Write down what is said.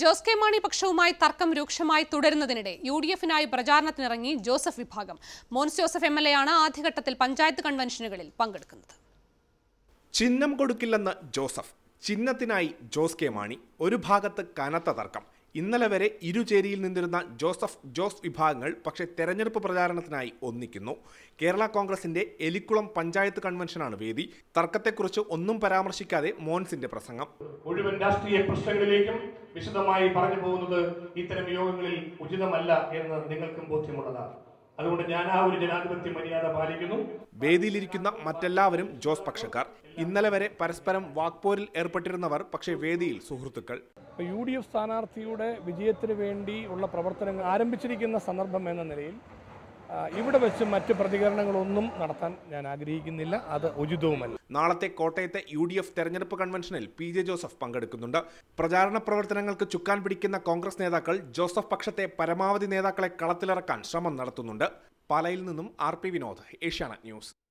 Jose K Mani പക്ഷവുമായി തർക്കം രൂക്ഷമായി തുടരുന്നതിനിടെ യു ഡി എഫിനായി പ്രചാരണത്തിനിറങ്ങി ജോസഫ് വിഭാഗം. Mons Joseph M L A ആണ് ആദ്യഘട്ടത്തിൽ പഞ്ചായത്ത് കൺവെൻഷനുകളിൽ പങ്കെടുക്കുന്നത്. ചിഹ്നം കൊടുക്കില്ലെന്ന് ജോസഫ്. ചിഹ്നത്തിനായി ജോസ് കെ മാണി ഒരു ഭാഗത്ത് കനത്ത തർക്കം. ഇന്നലെ വരെ ഇരുചേരിയിൽ നിന്നിരുന്ന ജോസഫ് ജോസ് വിഭാഗങ്ങൾ പക്ഷേ തെരഞ്ഞെടുപ്പ് പ്രചാരണത്തിനായി ഒന്നിക്കുന്നു. കേരള കോൺഗ്രസിന്റെ എലിക്കുളം പഞ്ചായത്ത് കൺവെൻഷനാണ് വേദി. തർക്കത്തെക്കുറിച്ച് ഒന്നും പരാമർശിക്കാതെ മോൻസിന്റെ പ്രസംഗം. മുഴുവൻ രാഷ്ട്രീയ പ്രശ്നങ്ങളിലേക്കും വിശദമായി പറഞ്ഞു പോകുന്നത് ഇത്തരം യോഗങ്ങളിൽ ഉചിതമല്ല എന്ന് നിങ്ങൾക്കും ബോധ്യമുള്ളതാണ്. അതുകൊണ്ട് ഞാൻ ആ ഒരു ജനാധിപത്യ മര്യാദ പാലിക്കുന്നു. വേദിയിലിരിക്കുന്ന മറ്റെല്ലാവരും ജോസ് പക്ഷക്കാർ. ഇന്നലെ വരെ പരസ്പരം വാക്പോരിൽ ഏർപ്പെട്ടിരുന്നവർ പക്ഷേ വേദിയിൽ സുഹൃത്തുക്കൾ. യു ഡി എഫ് സ്ഥാനാർത്ഥിയുടെ വിജയത്തിന് വേണ്ടി ഉള്ള പ്രവർത്തനങ്ങൾ ആരംഭിച്ചിരിക്കുന്ന സന്ദർഭം എന്ന നിലയിൽ ഇവിടെ വെച്ച് മറ്റ് പ്രതികരണങ്ങളൊന്നും നടത്താൻ ഞാൻ ആഗ്രഹിക്കുന്നില്ല. അത് ഉചിതവുമല്ല. നാളത്തെ കോട്ടയത്തെ യു ഡി എഫ് തെരഞ്ഞെടുപ്പ് കൺവെൻഷനിൽ പി ജെ ജോസഫ് പങ്കെടുക്കുന്നുണ്ട്. പ്രചാരണ പ്രവർത്തനങ്ങൾക്ക് ചുക്കാൻ പിടിക്കുന്ന കോൺഗ്രസ് നേതാക്കൾ ജോസഫ് പക്ഷത്തെ പരമാവധി നേതാക്കളെ കളത്തിലിറക്കാൻ ശ്രമം നടത്തുന്നുണ്ട്. പാലയിൽ നിന്നും R P Vinod Asianet news.